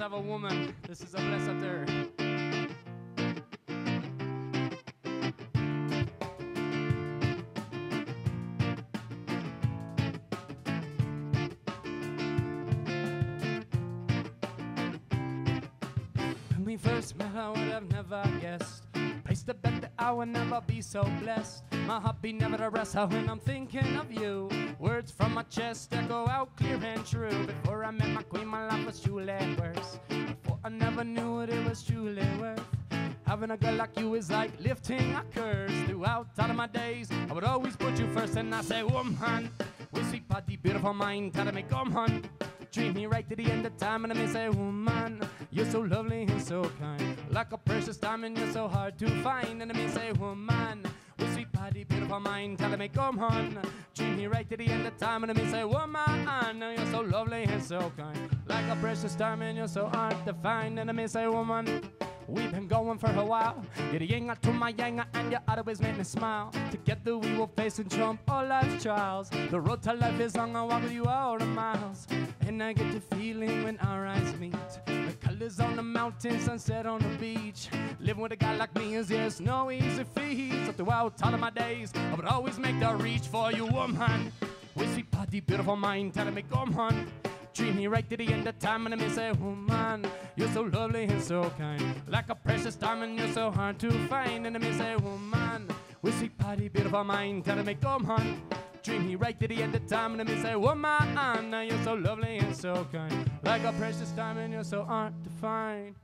always have a woman. This is a bless there. When we first met, I would have never guessed. Bet that I would never be so blessed. My heart be never to rest when I'm thinking of you. Words from my chest echo out clear and true. Before I met my queen, my life was truly worse. Before I never knew what it was truly worth. Having a girl like you is like lifting a curse. Throughout all of my days, I would always put you first, and I say, woman, with sweet body, beautiful mind, tell me, come on. Treat me right to the end of time, and I may say, woman, you're so lovely and so kind. Like a precious diamond, you're so hard to find, and I may say, woman, with sweet body, beautiful mind, tell me, come on. Treat me right to the end of time, and I may say, woman, I know you're so lovely and so kind. Like a precious diamond, you're so hard to find, and I may say, woman. We've been going for a while. You're the yang to my yang, and you always make me smile. Together we will face and trump all life's trials. The road to life is long, I'll walk with you all the miles. And I get the feeling when our eyes meet. The colors on the mountain, sunset on the beach. Living with a guy like me is just no easy feat. So throughout all of my days, I would always make the reach for you, woman. With sweet body, beautiful mind, telling me, come on. Treat me right to the end of time, and I may say, woman, you're so lovely and so kind. Like a precious diamond, you're so hard to find. And I may say, woman, with sweet body, beautiful mind, tell me, come on. Treat me right to the end of time, and I may say, woman, you're so lovely and so kind. Like a precious diamond, you're so hard to find.